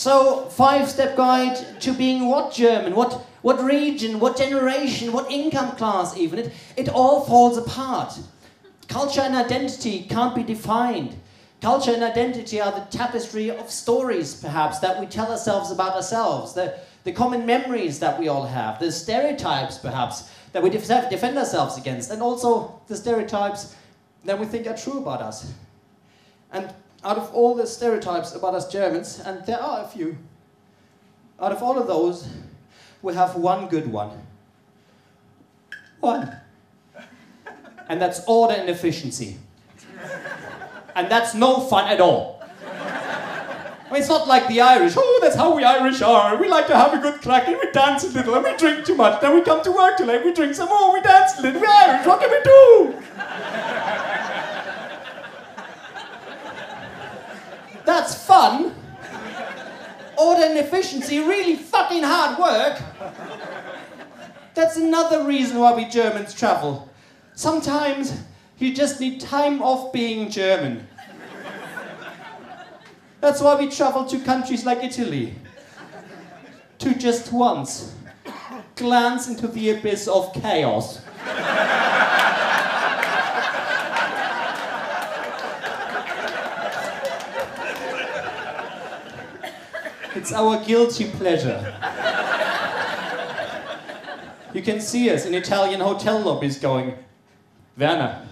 So, five step guide to being what German? What, what region? What generation? What income class, even? It, it all falls apart. Culture and identity can't be defined. Culture and identity are the tapestry of stories, perhaps, that we tell ourselves about ourselves, the, the common memories that we all have, the stereotypes, perhaps, that we def- defend ourselves against, and also the stereotypes that we think are true about us. And out of all the stereotypes about us Germans, and there are a few, out of all of those, we have one good one. One. And that's order and efficiency. And that's no fun at all. I mean, it's not like the Irish. Oh, that's how we Irish are. We like to have a good crack and we dance a little and we drink too much. Then we come to work too late, we drink some more, we dance a little. We're Irish, what can we do? That's fun. Order and efficiency, really fucking hard work. That's another reason why we Germans travel. Sometimes you just need time off being German. That's why we travel to countries like Italy. To just once glance into the abyss of chaos. It's our guilty pleasure. You can see us in Italian hotel lobbies going, Werner,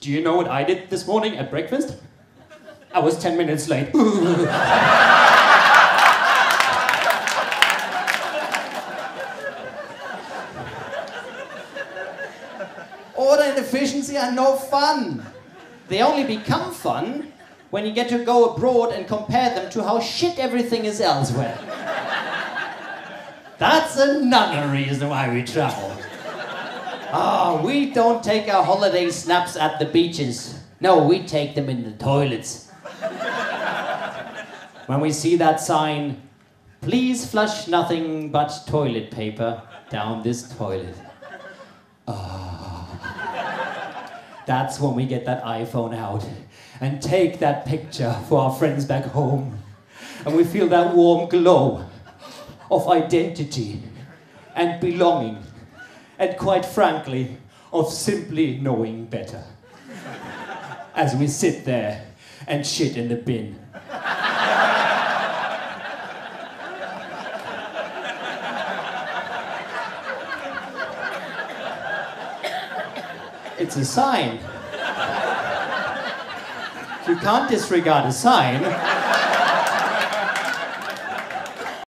do you know what I did this morning at breakfast? I was 10 minutes late. Order and efficiency are no fun. They only become fun when you get to go abroad and compare them to how shit everything is elsewhere. That's another reason why we travel. Ah, oh, we don't take our holiday snaps at the beaches. No, we take them in the toilets. when we see that sign, please flush nothing but toilet paper down this toilet. Oh. That's when we get that iPhone out and take that picture for our friends back home. And we feel that warm glow of identity and belonging, and quite frankly, of simply knowing better. As we sit there and shit in the bin. It's a sign. You can't disregard a sign.